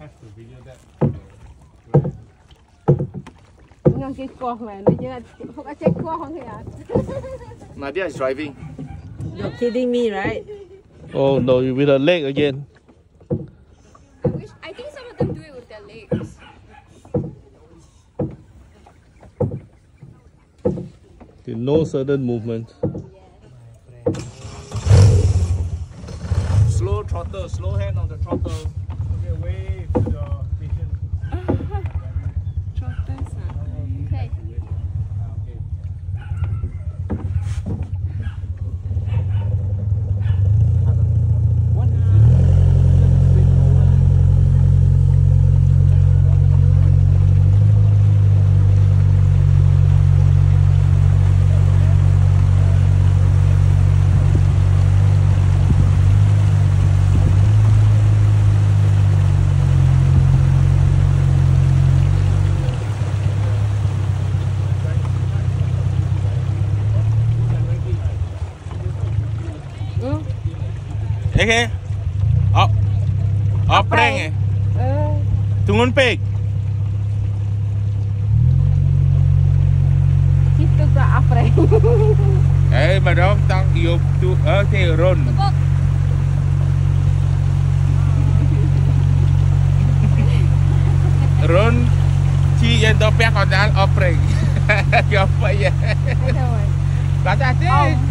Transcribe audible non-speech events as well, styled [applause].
have to video that. ngang cái co mà nó như không check co không kìa [laughs] Nadia is driving. you're kidding me right Oh no, you with a leg again. I wish. I think some of them do it with their legs. Okay, no sudden movement. Slow throttle, slow hand on the throttle. Eke. Op. Opreng eh. eh, Tungun pik. Situ ke apreng. [laughs] eh, madam tang iup tu eh okay, ron. ron si yang topeng kau opreng. [laughs] Apa ya? Baca tik.